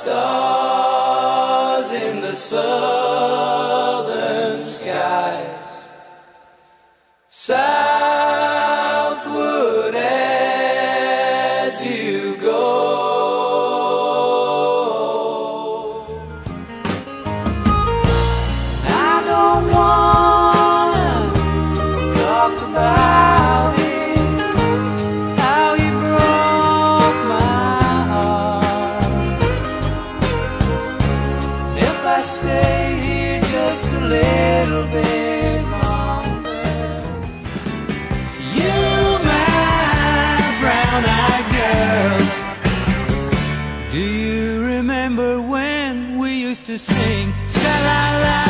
stars in the southern skies. Southward as you go. I don't wanna talk about. I stay here just a little bit longer, you, my brown-eyed girl. Do you remember when we used to sing? Sha la la